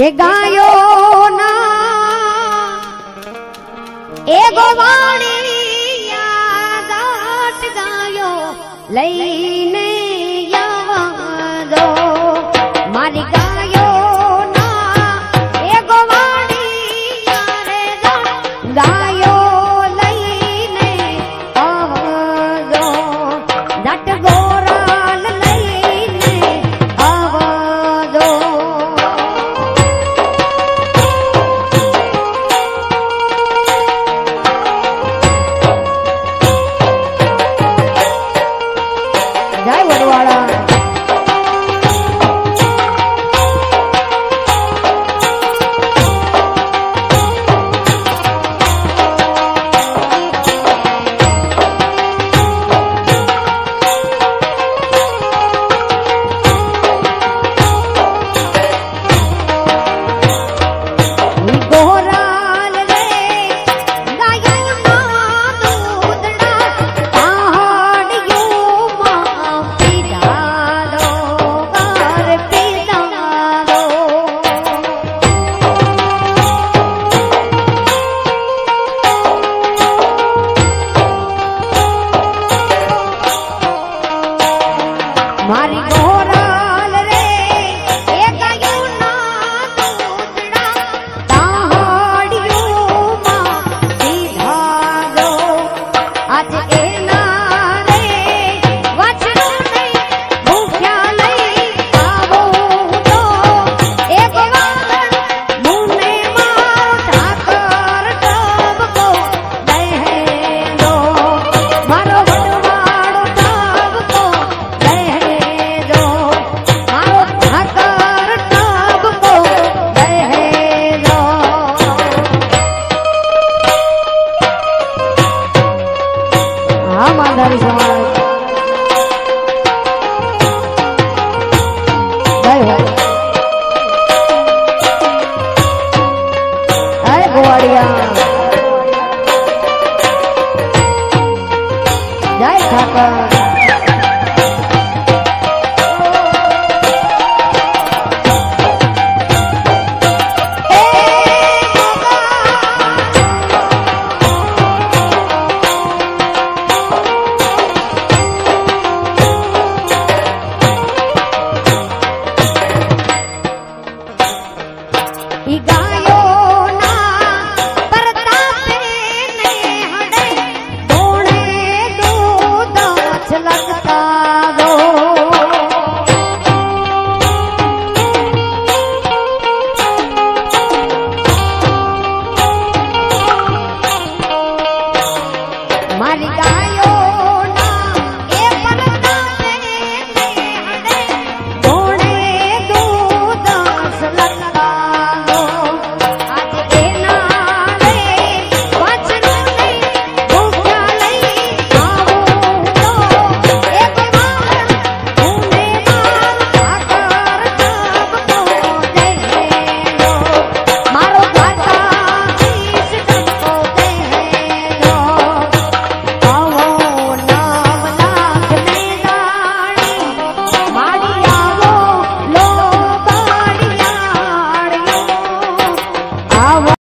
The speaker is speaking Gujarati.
કે ગાયો ના. એ ગોવાણી ગાયો લઈને માંધારી સમાજ. ગોવાળિયા. જય ઠાકર.